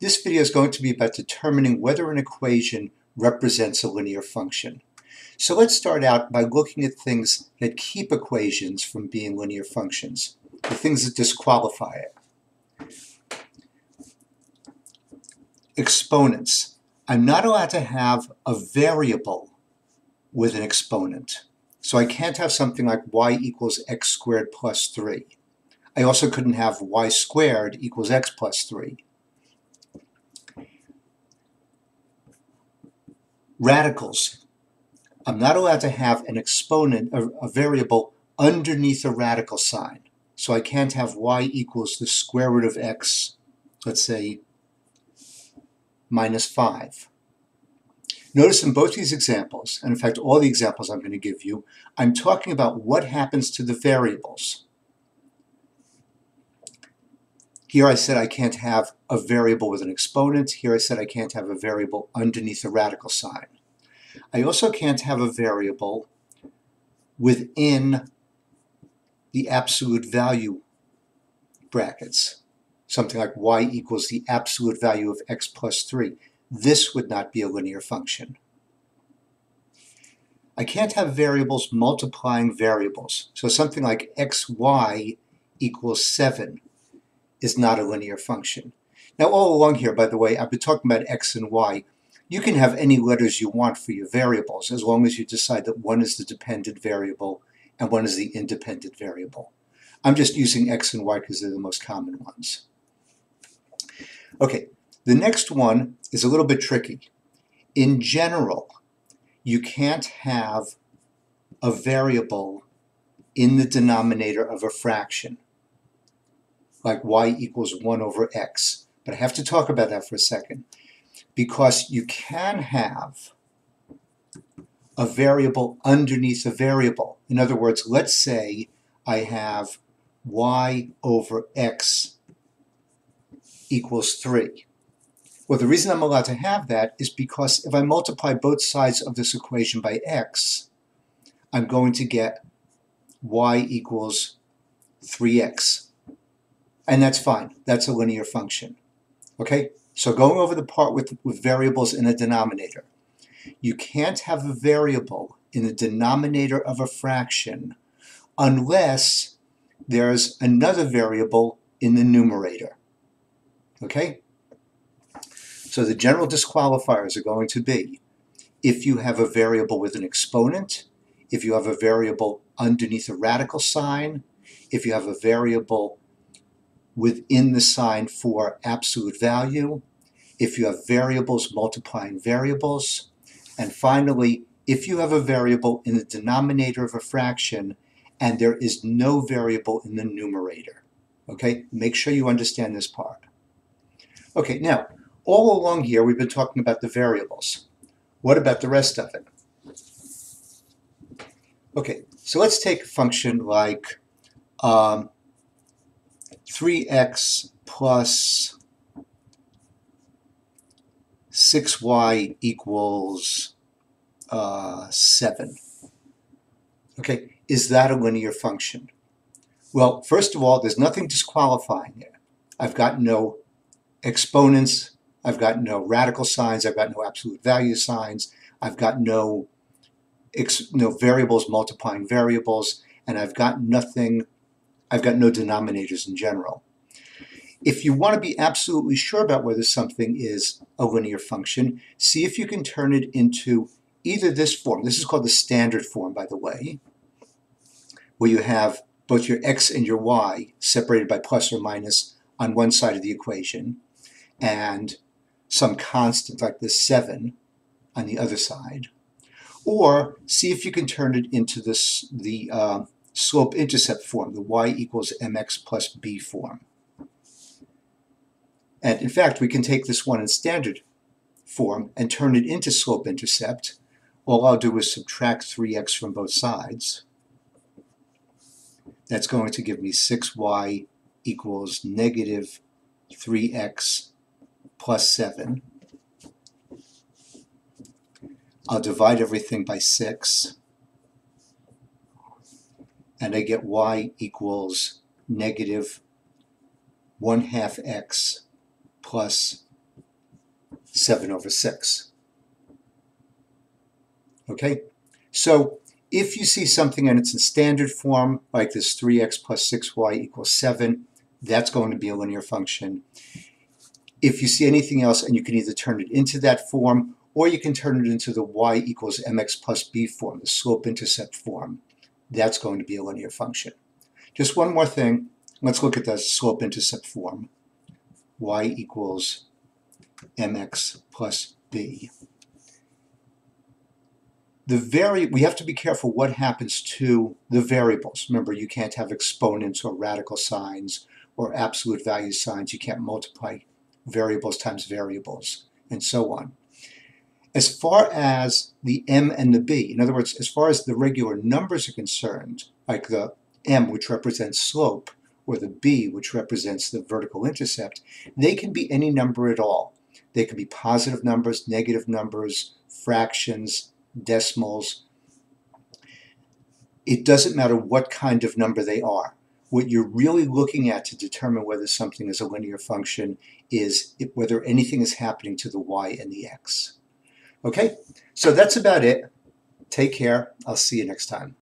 This video is going to be about determining whether an equation represents a linear function. So let's start out by looking at things that keep equations from being linear functions, the things that disqualify it. Exponents. I'm not allowed to have a variable with an exponent. So I can't have something like y equals x squared plus 3. I also couldn't have y squared equals x plus 3. Radicals. I'm not allowed to have an exponent, a, a variable underneath a radical sign. So I can't have y equals the square root of x, let's say, minus 5. Notice in both these examples, and in fact all the examples I'm going to give you, I'm talking about what happens to the variables. Here I said I can't have a variable with an exponent. Here I said I can't have a variable underneath a radical sign. I also can't have a variable within the absolute value brackets. Something like y equals the absolute value of x plus 3. This would not be a linear function. I can't have variables multiplying variables. So something like xy equals 7 is not a linear function. Now all along here, by the way, I've been talking about x and y. You can have any letters you want for your variables as long as you decide that one is the dependent variable and one is the independent variable. I'm just using x and y because they're the most common ones. Okay, the next one is a little bit tricky. In general, you can't have a variable in the denominator of a fraction like y equals 1 over x. But I have to talk about that for a second. Because you can have a variable underneath a variable. In other words, let's say I have y over x equals 3. Well, the reason I'm allowed to have that is because if I multiply both sides of this equation by x, I'm going to get y equals 3x. And that's fine. That's a linear function. Okay? So going over the part with, with variables in a denominator. You can't have a variable in the denominator of a fraction unless there's another variable in the numerator. Okay? So the general disqualifiers are going to be if you have a variable with an exponent, if you have a variable underneath a radical sign, if you have a variable within the sign for absolute value, if you have variables multiplying variables, and finally, if you have a variable in the denominator of a fraction and there is no variable in the numerator. Okay, make sure you understand this part. Okay, now, all along here we've been talking about the variables. What about the rest of it? Okay, so let's take a function like um, 3x plus 6y equals uh, 7. Okay, is that a linear function? Well, first of all, there's nothing disqualifying it. I've got no exponents, I've got no radical signs, I've got no absolute value signs, I've got no, no variables multiplying variables, and I've got nothing I've got no denominators in general. If you want to be absolutely sure about whether something is a linear function, see if you can turn it into either this form. This is called the standard form, by the way, where you have both your x and your y separated by plus or minus on one side of the equation, and some constant like this 7 on the other side. Or see if you can turn it into this the uh, slope-intercept form, the y equals mx plus b form. And in fact, we can take this one in standard form and turn it into slope-intercept. All I'll do is subtract 3x from both sides. That's going to give me 6y equals negative 3x plus 7. I'll divide everything by 6 and I get y equals negative 1 half x plus 7 over 6. Okay, so if you see something and it's in standard form, like this 3x plus 6y equals 7, that's going to be a linear function. If you see anything else and you can either turn it into that form or you can turn it into the y equals mx plus b form, the slope-intercept form, that's going to be a linear function. Just one more thing. Let's look at the slope-intercept form. y equals mx plus b. The vari we have to be careful what happens to the variables. Remember, you can't have exponents or radical signs or absolute value signs. You can't multiply variables times variables and so on. As far as the m and the b, in other words, as far as the regular numbers are concerned, like the m, which represents slope, or the b, which represents the vertical intercept, they can be any number at all. They can be positive numbers, negative numbers, fractions, decimals. It doesn't matter what kind of number they are. What you're really looking at to determine whether something is a linear function is whether anything is happening to the y and the x. Okay, so that's about it. Take care. I'll see you next time.